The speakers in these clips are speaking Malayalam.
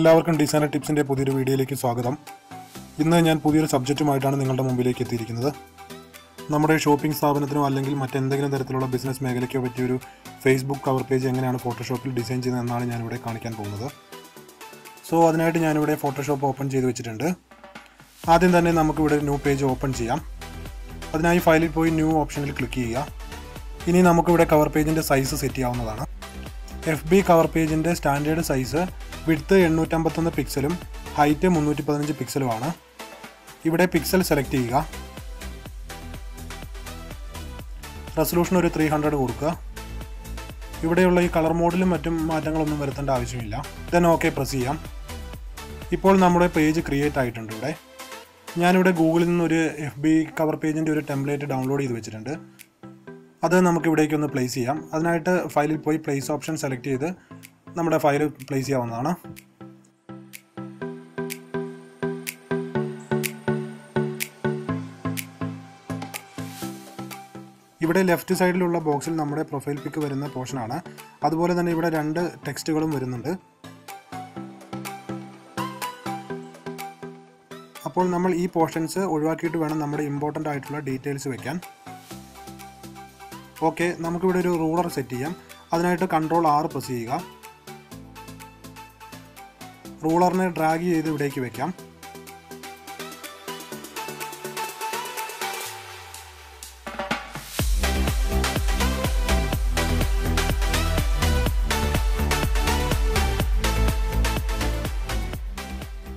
എല്ലാവർക്കും ഡിസൈനർ ടിപ്സിന്റെ പുതിയൊരു വീഡിയോയിലേക്ക് സ്വാഗതം. ഇന്ന് ഞാൻ പുതിയൊരു സബ്ജക്റ്റുമായിട്ടാണ് നിങ്ങളുടെ മുമ്പിലേക്ക് എത്തിയിരിക്കുന്നത്. നമ്മുടെ ഷോപ്പിംഗ് സ്ഥാപനത്തിനോ അല്ലെങ്കിൽ മറ്റെന്തെങ്കിലും തരത്തിലുള്ള ബിസിനസ് മേഖലയ്ക്കോ പറ്റിയൊരു ഫേസ്ബുക്ക് കവർ പേജ് എങ്ങനെയാണ് ഫോട്ടോഷോപ്പിൽ ഡിസൈൻ ചെയ്യുന്നതെന്നാണ് ഞാനിവിടെ കാണിക്കാൻ പോകുന്നത്. സോ അതിനായിട്ട് ഞാനിവിടെ ഫോട്ടോഷോപ്പ് ഓപ്പൺ ചെയ്ത് വെച്ചിട്ടുണ്ട്. ആദ്യം തന്നെ നമുക്കിവിടെ ന്യൂ പേജ് ഓപ്പൺ ചെയ്യാം. അതിനായി ഫയലിൽ പോയി ന്യൂ ഓപ്ഷനിൽ ക്ലിക്ക് ചെയ്യുക. ഇനി നമുക്കിവിടെ കവർ പേജിന്റെ സൈസ് സെറ്റ് ചെയ്യാവുന്നതാണ്. എഫ് ബി കവർ പേജിന്റെ സ്റ്റാൻഡേർഡ് സൈസ് വിഡ്ത്ത് എണ്ണൂറ്റമ്പത്തൊന്ന് പിക്സലും ഹൈറ്റ് മുന്നൂറ്റി പതിനഞ്ച് പിക്സലുമാണ് ഇവിടെ പിക്സൽ സെലക്ട് ചെയ്യുക. റെസൊല്യൂഷൻ ഒരു ത്രീ ഹൺഡ്രഡ് കൊടുക്കുക. ഇവിടെയുള്ള ഈ കളർ മോഡിലും മറ്റും മാറ്റങ്ങളൊന്നും വരുത്തേണ്ട ആവശ്യമില്ല. ദൻ ഓക്കെ പ്രസ് ചെയ്യാം. ഇപ്പോൾ നമ്മുടെ പേജ് ക്രിയേറ്റ് ആയിട്ടുണ്ട് ഇവിടെ. ഞാനിവിടെ ഗൂഗിളിൽ നിന്നൊരു എഫ് ബി കവർ പേജിന്റെ ഒരു ടെംപ്ലേറ്റ് ഡൗൺലോഡ് ചെയ്ത് വെച്ചിട്ടുണ്ട്. അത് നമുക്ക് പ്ലേസ് ചെയ്യാം. അതിനായിട്ട് ഫയലിൽ പോയി പ്ലേസ് ഓപ്ഷൻ സെലക്ട് ചെയ്ത് നമ്മുടെ ഫയൽ പ്ലേസ് ചെയ്യാവുന്നതാണ് ഇവിടെ ലെഫ്റ്റ് സൈഡിലുള്ള ബോക്സിൽ നമ്മുടെ പ്രൊഫൈൽ പിക്ക് വരുന്ന പോർഷനാണ്. അതുപോലെ തന്നെ ഇവിടെ രണ്ട് ടെക്സ്റ്റുകളും വരുന്നുണ്ട്. അപ്പോൾ നമ്മൾ ഈ പോർഷൻസ് ഒഴിവാക്കിയിട്ട് വേണം നമ്മുടെ ഇമ്പോർട്ടന്റ് ആയിട്ടുള്ള ഡീറ്റെയിൽസ് വെക്കാൻ. ഓക്കെ നമുക്കിവിടെ ഒരു റൂളർ സെറ്റ് ചെയ്യാം. അതിനായിട്ട് കൺട്രോൾ ആറ് പ്രസ് ചെയ്യുക. റൂളറിനെ ഡ്രാഗ് ചെയ്ത് ഇവിടേക്ക് വെക്കാം.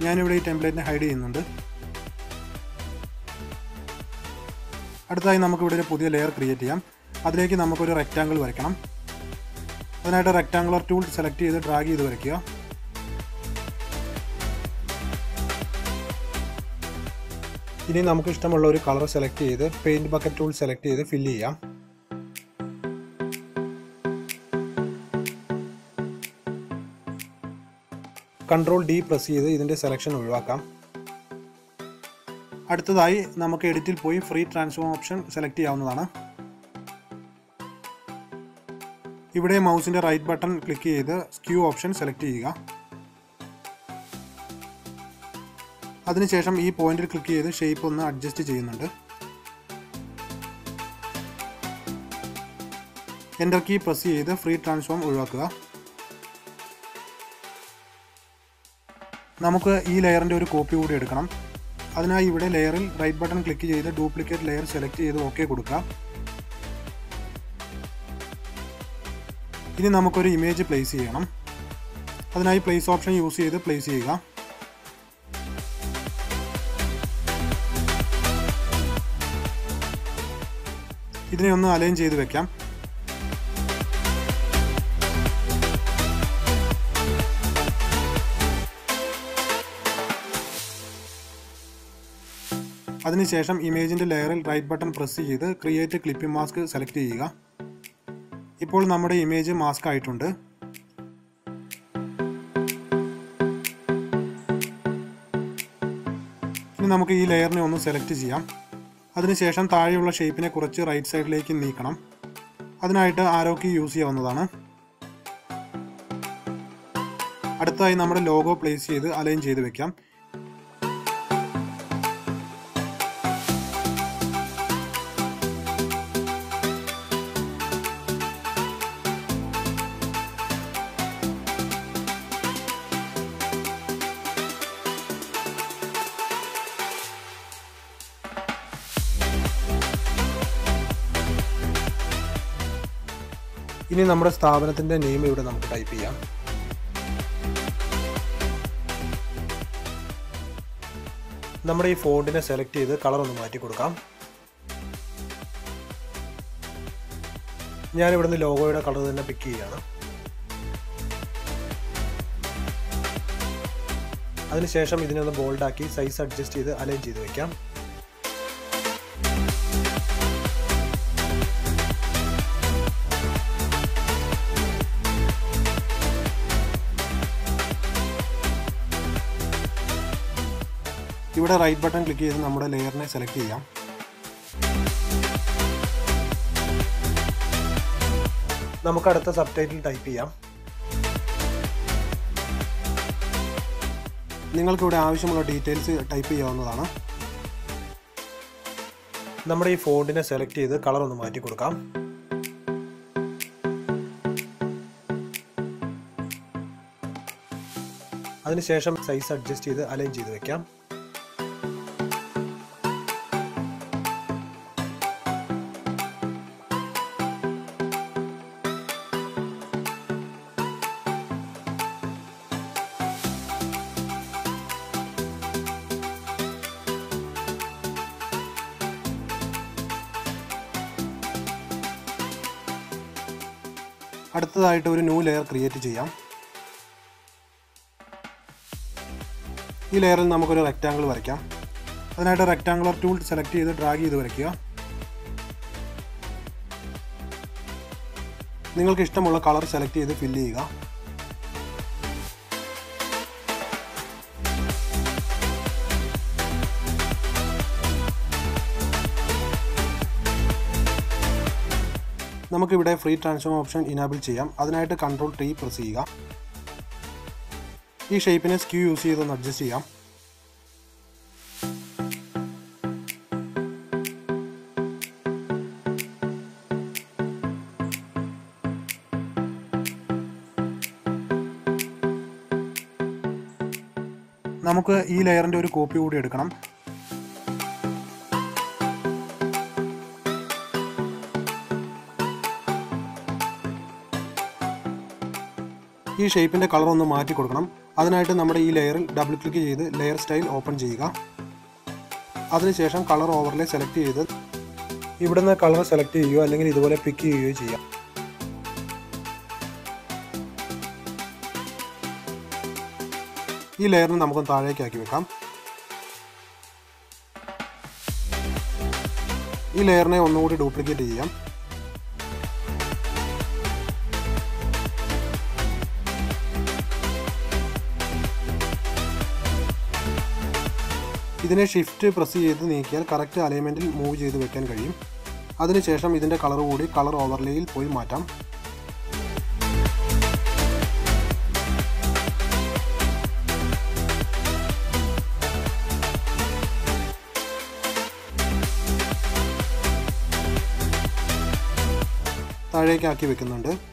ഞാനിവിടെ ഈ ടെംപ്ലേറ്റിനെ ഹൈഡ് ചെയ്യുന്നുണ്ട്. അടുത്തായി നമുക്കിവിടെ ഒരു പുതിയ ലെയർ ക്രിയേറ്റ് ചെയ്യാം. അതിലേക്ക് നമുക്കൊരു റെക്റ്റാങ്കിൾ വരയ്ക്കണം. അതിനായിട്ട് റെക്റ്റാങ്കുലർ ടൂൾ സെലക്ട് ചെയ്ത് ഡ്രാഗ് ചെയ്ത് വരയ്ക്കുക. ഇനി നമുക്ക് ഇഷ്ടമുള്ള ഒരു കളർ സെലക്ട് ചെയ്ത് പെയിന്റ് ബക്കറ്റ് ടൂൾ സെലക്ട് ചെയ്ത് ഫില്ല് ചെയ്യാം. കൺട്രോൾ ഡി പ്രസ് ചെയ്ത് ഇതിന്റെ സെലക്ഷൻ ഒഴിവാക്കാം. അടുത്തതായി നമുക്ക് എഡിറ്റിൽ പോയി ഫ്രീ ട്രാൻസ്ഫോം ഓപ്ഷൻ സെലക്ട് ചെയ്യാവുന്നതാണ്. ഇവിടെ മൗസിന്റെ റൈറ്റ് ബട്ടൺ ക്ലിക്ക് ചെയ്ത് സ്ക്യൂ ഓപ്ഷൻ സെലക്ട് ചെയ്യുക. അതിനുശേഷം ഈ പോയിന്റിൽ ക്ലിക്ക് ചെയ്ത് ഷേപ്പ് ഒന്ന് അഡ്ജസ്റ്റ് ചെയ്യുന്നുണ്ട്. എന്റർ കീ പ്രസ് ചെയ്ത് ഫ്രീ ട്രാൻസ്ഫോം ഒഴിവാക്കുക. നമുക്ക് ഈ ലെയറിന്റെ ഒരു കോപ്പി കൂടി എടുക്കണം. അതിനായി ഇവിടെ ലെയറിൽ റൈറ്റ് ബട്ടൺ ക്ലിക്ക് ചെയ്ത് ഡ്യൂപ്ലിക്കേറ്റ് ലെയർ സെലക്ട് ചെയ്ത് ഓക്കെ കൊടുക്കുക. ഇനി നമുക്കൊരു ഇമേജ് പ്ലേസ് ചെയ്യണം. അതിനായി പ്ലേസ് ഓപ്ഷൻ യൂസ് ചെയ്ത് പ്ലേസ് ചെയ്യുക. ഇതിനെ ഒന്ന് അലൈൻ ചെയ്ത് വെക്കാം. അതിനുശേഷം ഇമേജിന്റെ ലെയറിൽ റൈറ്റ് ബട്ടൺ പ്രസ് ചെയ്ത് ക്രിയേറ്റ് ക്ലിപ്പിംഗ് മാസ്ക് സെലക്ട് ചെയ്യുക. ഇപ്പോൾ നമ്മുടെ ഇമേജ് മാസ്ക് ആയിട്ടുണ്ട്. ഇനി നമുക്ക് ഈ ലെയറിനെ ഒന്ന് സെലക്ട് ചെയ്യാം. അതിനുശേഷം താഴെയുള്ള ഷേപ്പിനെ കുറച്ച് റൈറ്റ് സൈഡിലേക്ക് നീക്കണം. അതിനായിട്ട് ആരോക്കി യൂസ് ചെയ്യാവുന്നതാണ്. അടുത്തായി നമ്മുടെ ലോഗോ പ്ലേസ് ചെയ്ത് അലൈൻ ചെയ്ത് വെക്കാം. ഇനി നമ്മുടെ സ്ഥാപനത്തിന്റെ നെയിം ഇവിടെ നമുക്ക് ടൈപ്പ് ചെയ്യാം. നമ്മുടെ ഈ ഫോണ്ടിനെ സെലക്ട് ചെയ്ത് കളർ ഒന്ന് മാറ്റി കൊടുക്കാം. ഞാൻ ഇവിടുന്ന് ലോഗോയുടെ കളർ തന്നെ പിക്ക് ചെയ്യുകയാണ് അതിനുശേഷം ഇതിനെ ഒന്ന് ബോൾഡാക്കി സൈസ് അഡ്ജസ്റ്റ് ചെയ്ത് അലൈൻ ചെയ്ത് വെക്കാം. ഇവിടെ റൈറ്റ് ബട്ടൺ ക്ലിക്ക് ചെയ്ത് നമ്മുടെ ലെയറിനെ സെലക്ട് ചെയ്യാം. നമുക്ക് അടുത്ത സബ് ടൈറ്റിൽ ടൈപ്പ് ചെയ്യാം നിങ്ങൾക്കിവിടെ ആവശ്യമുള്ള ഡീറ്റെയിൽസ് ടൈപ്പ് ചെയ്യാവുന്നതാണ്. നമ്മുടെ ഈ ഫോണ്ടിനെ സെലക്ട് ചെയ്ത് കളർ ഒന്ന് മാറ്റി കൊടുക്കാം. അതിനുശേഷം സൈസ് അഡ്ജസ്റ്റ് ചെയ്ത് അലൈൻ ചെയ്ത് വെക്കാം. അടുത്തതായിട്ട് ഒരു ന്യൂ ലെയർ ക്രിയേറ്റ് ചെയ്യാം. ഈ ലെയറിൽ നമുക്കൊരു റെക്റ്റാങ്കിൾ വരയ്ക്കാം. അതിനായിട്ട് റെക്റ്റാങ്കുലർ ടൂൾ സെലക്ട് ചെയ്ത് ഡ്രാഗ് ചെയ്ത് വരയ്ക്കുക. നിങ്ങൾക്ക് ഇഷ്ടമുള്ള കളർ സെലക്ട് ചെയ്ത് ഫില്ല് ചെയ്യുക. നമുക്കിവിടെ ഫ്രീ ട്രാൻസ്ഫോം ഓപ്ഷൻ ഇനാബിൾ ചെയ്യാം. അതിനായിട്ട് കൺട്രോൾ ടി പ്രസ് ചെയ്യുക. ഈ ഷേപ്പിനെ സ്ക്യൂ യൂസ് ചെയ്തൊന്ന് അഡ്ജസ്റ്റ് ചെയ്യാം. നമുക്ക് ഈ ലെയറിന്റെ ഒരു കോപ്പി കൂടി എടുക്കണം. ഈ ഷേപ്പിന്റെ കളർ ഒന്ന് മാറ്റി കൊടുക്കണം. അതിനായിട്ട് നമ്മുടെ ഈ ലെയറിൽ ഡബിൾ ക്ലിക്ക് ചെയ്ത് ലെയർ സ്റ്റൈൽ ഓപ്പൺ ചെയ്യുക. അതിനുശേഷം കളർ ഓവർലേ സെലക്ട് ചെയ്ത് ഇവിടുന്ന് കളർ സെലക്ട് ചെയ്യുകയോ അല്ലെങ്കിൽ ഇതുപോലെ പിക്ക് ചെയ്യുകയോ ചെയ്യാം. ഈ ലെയറിന് നമുക്ക് താഴേക്കാക്കി വെക്കാം. ഈ ലെയറിനെ ഒന്നുകൂടി ഡ്യൂപ്ലിക്കേറ്റ് ചെയ്യാം. ഇതിനെ ഷിഫ്റ്റ് പ്രസ് ചെയ്ത് നീക്കിയാൽ കറക്റ്റ് അലൈൻമെന്റിൽ മൂവ് ചെയ്ത് വെക്കാൻ കഴിയും. അതിനുശേഷം ഇതിന്റെ കളർ കൂടി കളർ ഓവർലേയിൽ പോയി മാറ്റാം. താഴേക്കാക്കി വെക്കുന്നുണ്ട്.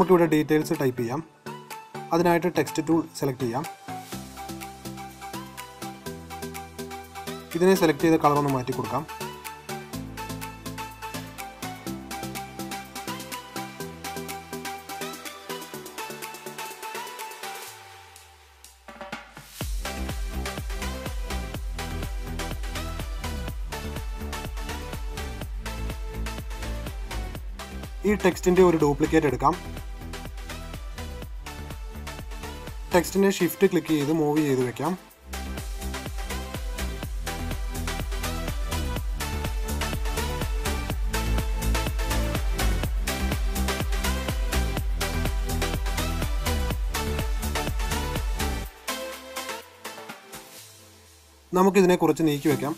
നമുക്കിവിടെ ഡീറ്റെയിൽസ് ടൈപ്പ് ചെയ്യാം. അതിനായിട്ട് ടെക്സ്റ്റ് ടൂൾ സെലക്ട് ചെയ്യാം. ഇതിനെ സെലക്ട് ചെയ്ത കളർ ഒന്ന് മാറ്റി കൊടുക്കാം. ഈ ടെക്സ്റ്റിന്റെ ഒരു ഡ്യൂപ്ലിക്കേറ്റ് എടുക്കാം. ടെക്സ്റ്റിനെ ഷിഫ്റ്റ് ക്ലിക്ക് ചെയ്ത് മൂവ് ചെയ്ത് വെക്കാം. നമുക്കിതിനെ കുറച്ച് നീക്കി വെക്കാം.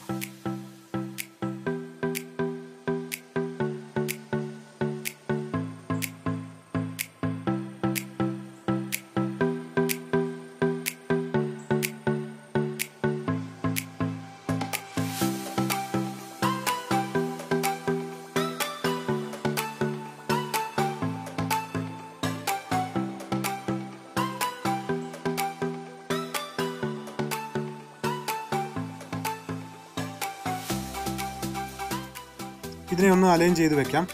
ഇതിനെ ഒന്ന് അലൈൻ ചെയ്ത് വെക്കാം.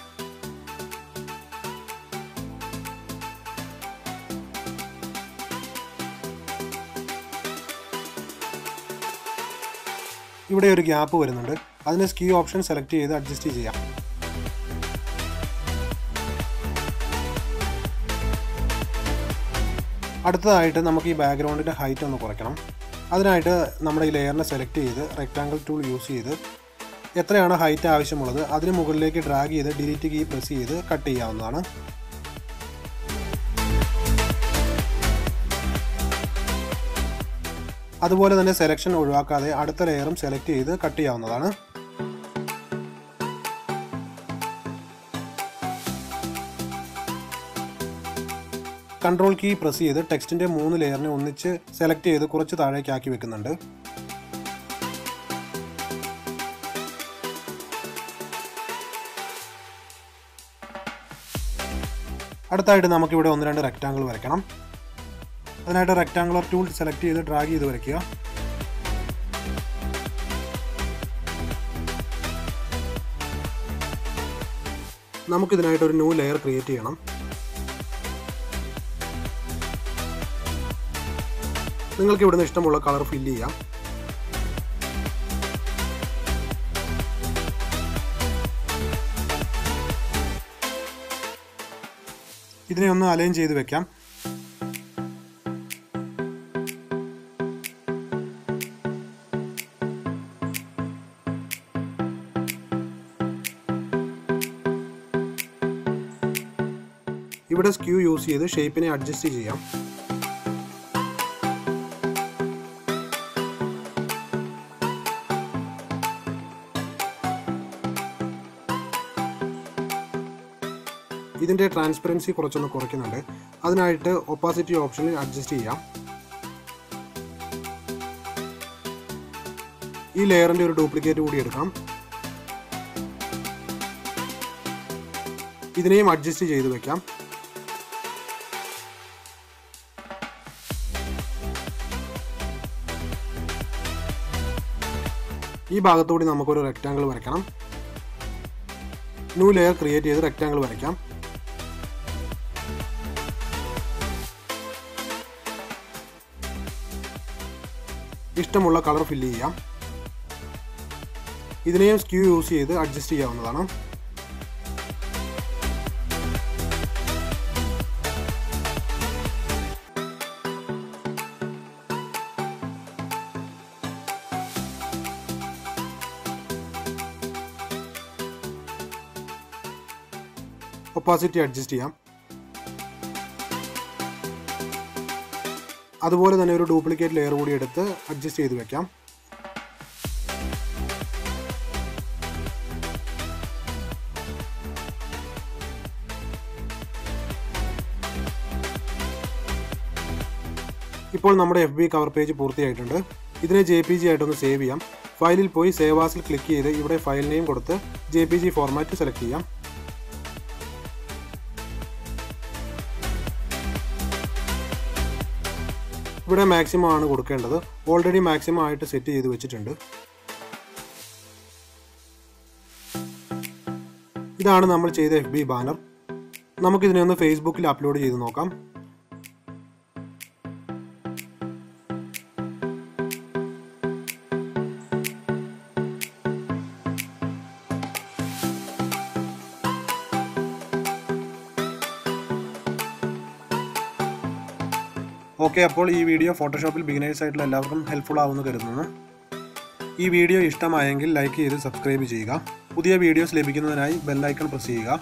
ഇവിടെ ഒരു ഗ്യാപ്പ് വരുന്നുണ്ട്. അതിന് സ്കീ ഓപ്ഷൻ സെലക്ട് ചെയ്ത് അഡ്ജസ്റ്റ് ചെയ്യാം. അടുത്തതായിട്ട് നമുക്ക് ഈ ബാക്ക്ഗ്രൗണ്ടിന്റെ ഹൈറ്റ് ഒന്ന് കുറയ്ക്കണം. അതിനായിട്ട് നമ്മുടെ ഈ ലെയറിനെ സെലക്ട് ചെയ്ത് റെക്റ്റാങ്കിൾ ടൂൾ യൂസ് ചെയ്ത് എത്രയാണ് ഹൈറ്റ് ആവശ്യമുള്ളത്? അതിന് മുകളിലേക്ക് ഡ്രാഗ് ചെയ്ത് ഡിലീറ്റ് കീ പ്രസ് ചെയ്ത് കട്ട് ചെയ്യാവുന്നതാണ്. അതുപോലെ തന്നെ സെലക്ഷൻ ഒഴിവാക്കാതെ അടുത്ത ലെയറും സെലക്ട് ചെയ്ത് കട്ട് ചെയ്യാവുന്നതാണ്. കൺട്രോൾ കീ പ്രസ് ചെയ്ത് ടെക്സ്റ്റിന്റെ മൂന്ന് ലെയറിനെ ഒന്നിച്ച് സെലക്ട് ചെയ്ത് കുറച്ച് താഴേക്കാക്കി വെക്കുന്നുണ്ട്. അടുത്തായിട്ട് നമുക്കിവിടെ ഒന്ന് രണ്ട് റെക്റ്റാങ്കിൾ വരയ്ക്കണം. അതിനായിട്ട് റെക്റ്റാങ്കുലർ ടൂൾ സെലക്ട് ചെയ്ത് ഡ്രാഗ് ചെയ്ത് വരയ്ക്കുക. നമുക്കിതിനായിട്ട് ഒരു ന്യൂ ലെയർ ക്രിയേറ്റ് ചെയ്യണം. നിങ്ങൾക്ക് ഇവിടുന്ന് ഇഷ്ടമുള്ള കളർ ഫില്ല് ചെയ്യാം. ഇതിനെ ഒന്ന് അലൈൻ ചെയ്ത് വെക്കാം. ഇവിടെ സ്ക്യൂ യൂസ് ചെയ്ത് ഷേപ്പിനെ അഡ്ജസ്റ്റ് ചെയ്യാം. ഇതിന്റെ ട്രാൻസ്പെറൻസി കുറച്ചൊന്ന് കുറയ്ക്കുന്നുണ്ട്. അതിനായിട്ട് ഒപ്പാസിറ്റി ഓപ്ഷനിൽ അഡ്ജസ്റ്റ് ചെയ്യാം. ഈ ലെയറിന്റെ ഒരു ഡ്യൂപ്ലിക്കേറ്റ് കൂടി എടുക്കാം. ഇതിനെയും അഡ്ജസ്റ്റ് ചെയ്ത് വെക്കാം. ഈ ഭാഗത്തുകൂടി നമുക്കൊരു റെക്റ്റാങ്കിൾ വരയ്ക്കണം. ന്യൂ ലെയർ ക്രിയേറ്റ് ചെയ്ത് റെക്റ്റാങ്കിൾ വരയ്ക്കാം. ഇഷ്ടമുള്ള കളർ ഫില്ല് ചെയ്യാം. ഇതിനെയും സ്ക്യൂ യൂസ് ചെയ്ത് അഡ്ജസ്റ്റ് ചെയ്യാവുന്നതാണ്. ഒപ്പാസിറ്റി അഡ്ജസ്റ്റ് ചെയ്യാം. അതുപോലെ തന്നെ ഒരു ഡ്യൂപ്ലിക്കേറ്റ് ലെയർ കൂടി എടുത്ത് അഡ്ജസ്റ്റ് ചെയ്ത് വെക്കാം. ഇപ്പോൾ നമ്മുടെ എഫ് ബി കവർ പേജ് പൂർത്തിയായിട്ടുണ്ട്. ഇതിനെ ജെ പി ജി ആയിട്ടൊന്ന് സേവ് ചെയ്യാം. ഫയലിൽ പോയി സേവാസിൽ ക്ലിക്ക് ചെയ്ത് ഇവിടെ ഫയൽ നെയിം കൊടുത്ത് J P G format select ചെയ്യാം. ഇവിടെ മാക്സിമം ആണ് കൊടുക്കേണ്ടത്. ഓൾറെഡി മാക്സിമം ആയിട്ട് സെറ്റ് ചെയ്ത് വെച്ചിട്ടുണ്ട്. ഇതാണ് നമ്മൾ ചെയ്ത എഫ് ബാനർ നമുക്കിതിനെ ഒന്ന് ഫേസ്ബുക്കിൽ അപ്ലോഡ് ചെയ്ത് നോക്കാം. ഓക്കെ അപ്പോൾ ഈ വീഡിയോ ഫോട്ടോഷോപ്പിൽ ബിഗിനേഴ്സ് ആയിട്ടുള്ള എല്ലാവർക്കും ഹെൽപ്ഫുൾ ആവുമെന്ന് കരുതുന്നു. ഈ വീഡിയോ ഇഷ്ടമായെങ്കിൽ ലൈക്ക് ചെയ്ത് സബ്സ്ക്രൈബ് ചെയ്യുക. പുതിയ വീഡിയോസ് ലഭിക്കുന്നതിനായി ബെല്ലൈക്കൺ പ്രസ് ചെയ്യുക.